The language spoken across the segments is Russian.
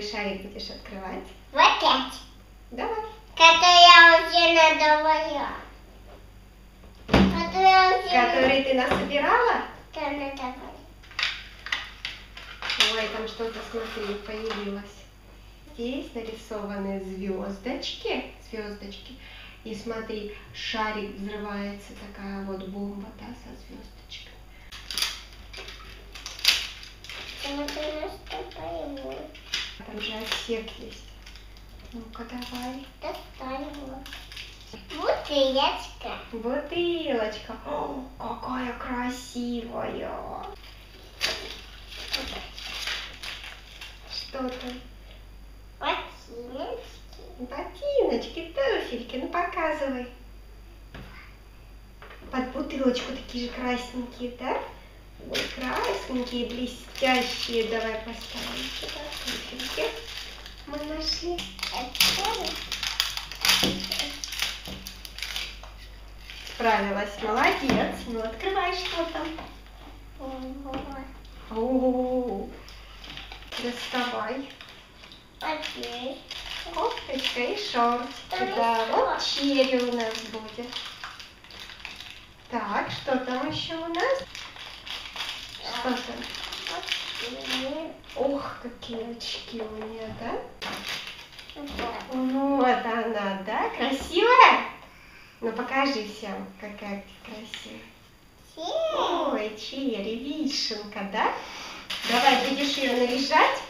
Первый шарик будешь открывать? Вот это. Давай. Который я уже надавала. Который уже Который ты насобирала? Да, надавала. Ой, там что-то, смотри, появилось. Здесь нарисованы звездочки, звездочки. И смотри, шарик взрывается, такая вот бомба, да, со звездочками. Смотри. Же отсек есть. Ну-ка, давай. Достань его. Бутылочка. Бутылочка. О, какая красивая. Что там? Ботиночки. Ботиночки, туфельки, ну показывай. Под бутылочку такие же красненькие, да? Ой, красненькие, блестящие. Давай поставим сюда туфельки. Мы нашли. Это Справилась, молодец. Ну, открывай, что там. О, доставай. Окей. Кофточка и шортики. Да, еще. вот черри у нас будет. Так, что там еще у нас? Что там? Ох, какие очки у нее, да? Вот. Вот она, да? Красивая? Ну покажи всем, какая ты красивая. Ой, черри, вишенка, да? Давай, будешь ее наряжать?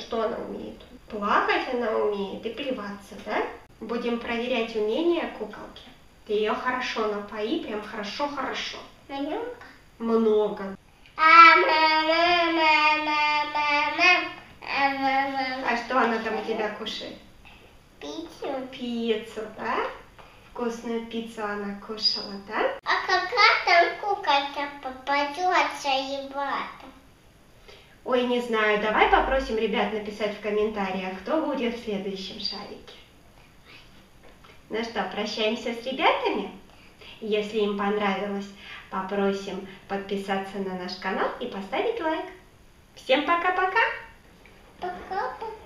Что она умеет? Плакать она умеет и плеваться, да? Будем проверять умение куколки. Ты ее хорошо напои, прям хорошо-хорошо. Много. Много. А что она там у тебя кушает? Пиццу. Пиццу, да? Вкусную пиццу она кушала, да? А какая там куколка попадется ебата? Ой, не знаю, давай попросим ребят написать в комментариях, кто будет в следующем шарике. Ну что, прощаемся с ребятами? Если им понравилось, попросим подписаться на наш канал и поставить лайк. Всем пока-пока! Пока-пока.